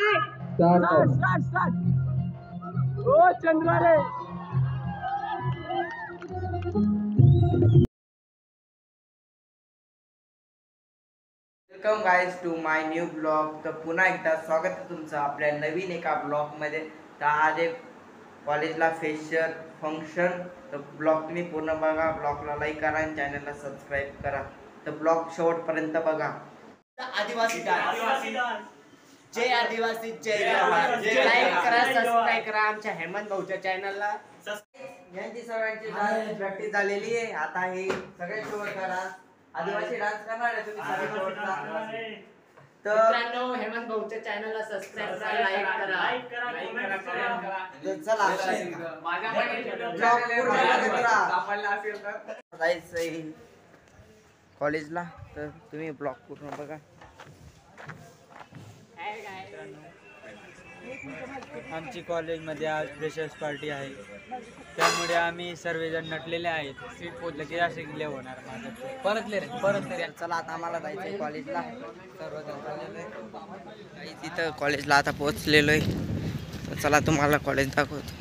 Start start start ओ चंद्रा रे. Welcome guys to my new blog तर पुन्हा एकदा स्वागत आहे तुमचं आपल्या नवीन एका ब्लॉगमध्ये तर आज एक कॉलेजला फेशियल फंक्शन तर ब्लॉग तुम्ही पूर्ण बघा. ब्लॉगला लाईक करा आणि चॅनलला सबस्क्राईब करा. तर ब्लॉग शेवटपर्यंत बघा. आदिवासी डान्स जय आदिवासी जय जवान लाईक करा सबस्क्राईब करा आमच्या हेमंत भाऊच्या चॅनलला यांची सगळ्यांची डान्स प्रॅक्टिस झालेली आहे. आता हे सगळे शेवट करा. आदिवासी डान्स करणार आहे तुम्ही. सगळे शेवटला तर मित्रांनो हेमंत भाऊच्या चॅनलला सबस्क्राईब करा लाईक करा. तर चला पूर्ण राहा. जायचंय. कॉलेजला. तर तुम्ही ब्लॉग पूर्ण बघा. आमची कॉलेजमध्ये आज फ्रेशर्स पार्टी आहे. त्यामुळे आम्ही सर्वजण नटलेले आहेत. सीट पोचलं की असे गेले होणार? माझं परतले रे परतले रे. चला आता आम्हाला जायचंय कॉलेजला. सर्वजण चाललेलो आहे. तिथं कॉलेजला आता पोहोचलेलो आहे चला तुम्हाला कॉलेज दाखवतो.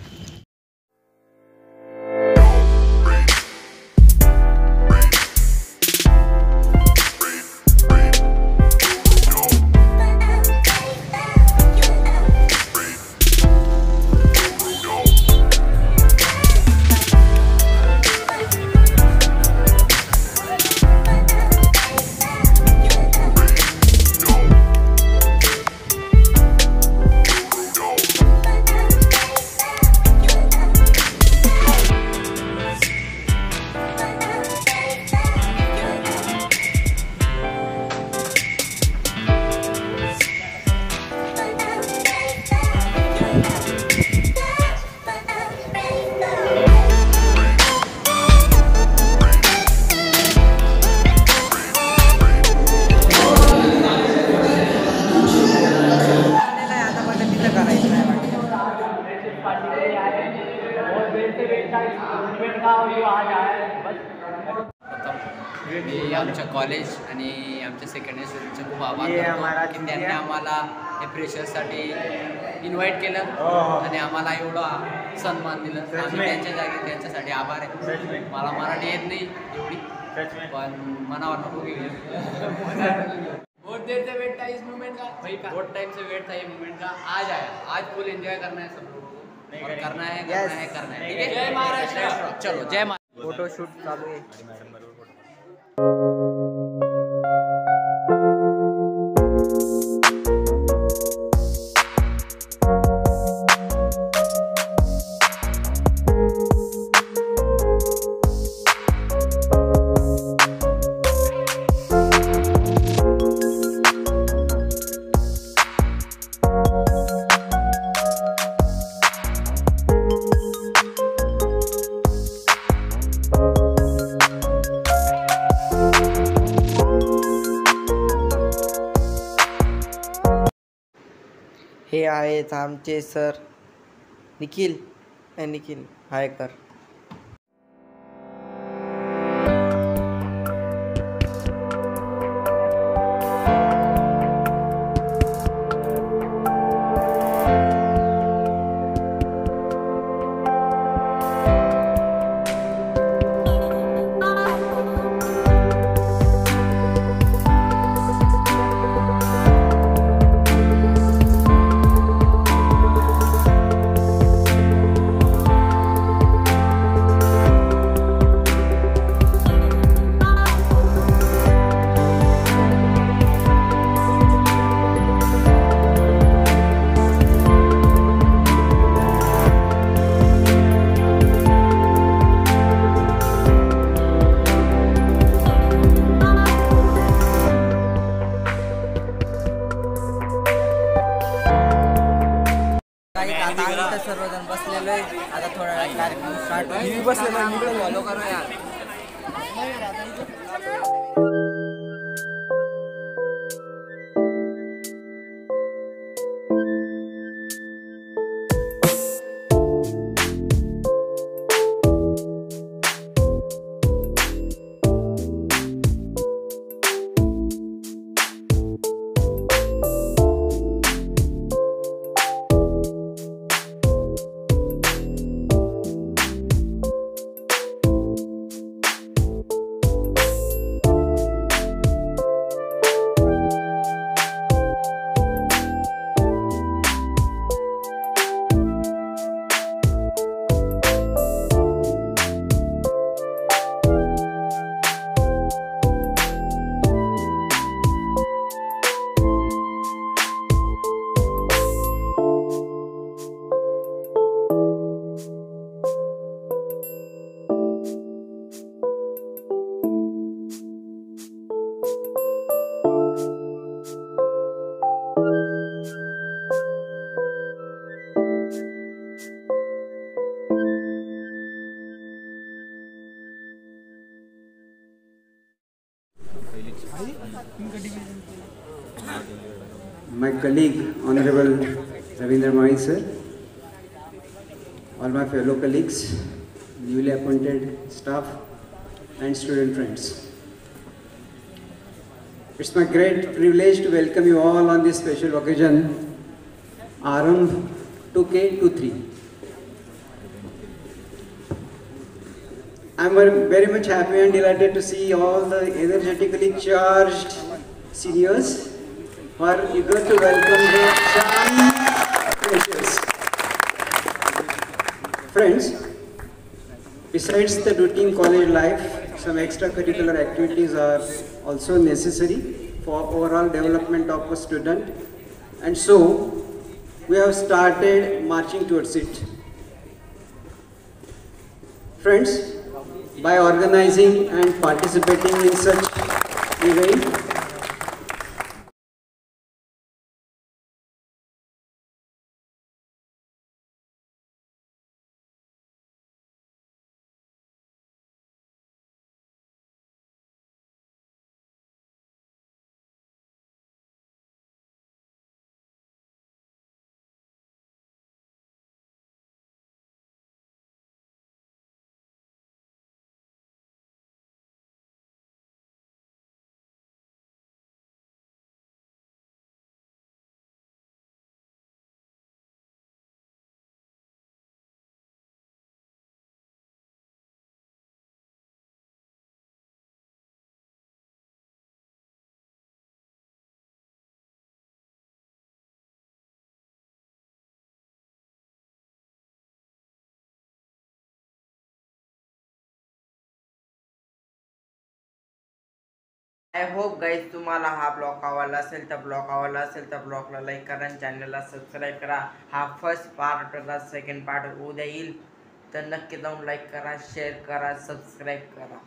वाटतं. मी आमच्या कॉलेज आणि आमच्या सेकंड इयर स्टुडंटचे खूप आभार की त्यांनी. आम्हाला हे प्रेशरसाठी इन्व्हाइट केलं आणि आम्हाला एवढा सन्मान दिला. आम्ही त्यांच्या जागी त्यांच्यासाठी आभार आहे. मला मराठी येत नाही एवढी. पण मनावर नको बहुत देर से वेट था इस मूवमेंट का भाई बहुत टाइम से वेट था ये मूवमेंट का आज आया आज फुल एंजॉय करना है सब लोगों को और करना है करना Yes. है करना है ठीक है? जय महाराष्ट्र। चलो जय महाराष्ट्र फोटोशूट चालू आहे. हे आहेत आमचे sir. Nikhil Nikhil hiker Hindi ba sila nang hindi ya, ano ya. My colleague, Honorable Ravindra Mai sir, all my fellow colleagues, newly appointed staff and student friends. It's my great privilege to welcome you all on this special occasion, Arambh 2K23. I'm very much happy and delighted to see all the energetically charged seniors who are eager to welcome the freshers. Friends, besides the routine college life, some extracurricular activities are also necessary for overall development of a student. And so, we have started marching towards it. Friends, by organizing and participating in such event, I hope guys तुम्हाला हा blog आवडला असेल तर blog आवडला असेल तर ब्लॉगला like करा आणि चॅनलला सबस्क्राईब करा. हा फर्स्ट पार्टला सेकंड पार्ट उद्या येईल. तर नक्की जाऊन लाईक करा शेअर करा सबस्क्राईब करा.